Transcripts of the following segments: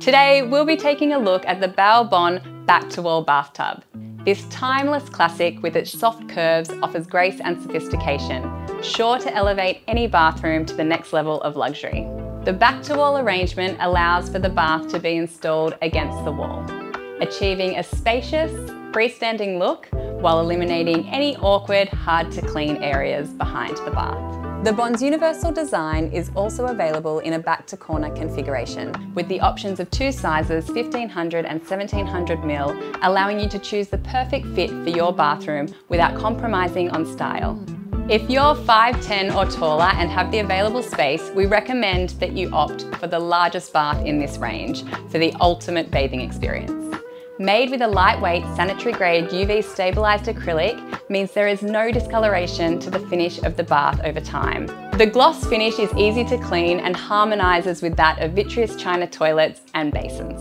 Today, we'll be taking a look at the Bao Bon Back to Wall bathtub. This timeless classic with its soft curves offers grace and sophistication, sure to elevate any bathroom to the next level of luxury. The back to wall arrangement allows for the bath to be installed against the wall, achieving a spacious, freestanding look while eliminating any awkward, hard to clean areas behind the bath. The Bon's universal design is also available in a back to corner configuration with the options of two sizes 1500 and 1700 mil, allowing you to choose the perfect fit for your bathroom without compromising on style. If you're 5'10 or taller and have the available space, we recommend that you opt for the largest bath in this range for the ultimate bathing experience. Made with a lightweight sanitary grade UV stabilised acrylic means there is no discoloration to the finish of the bath over time. The gloss finish is easy to clean and harmonises with that of vitreous china toilets and basins.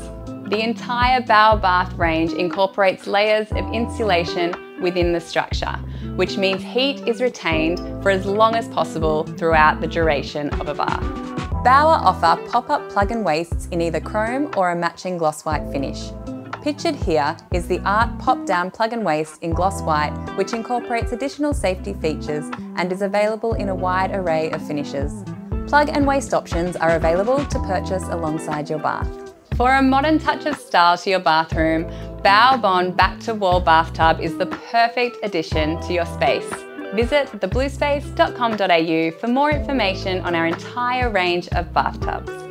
The entire Bao Bath range incorporates layers of insulation within the structure, which means heat is retained for as long as possible throughout the duration of a bath. Bao offer pop-up plug and wastes in either chrome or a matching gloss white finish. Pictured here is the Art Pop Down Plug and Waste in gloss white, which incorporates additional safety features and is available in a wide array of finishes. Plug and waste options are available to purchase alongside your bath. For a modern touch of style to your bathroom, Bao Bon Back to Wall Bathtub is the perfect addition to your space. Visit thebluespace.com.au for more information on our entire range of bathtubs.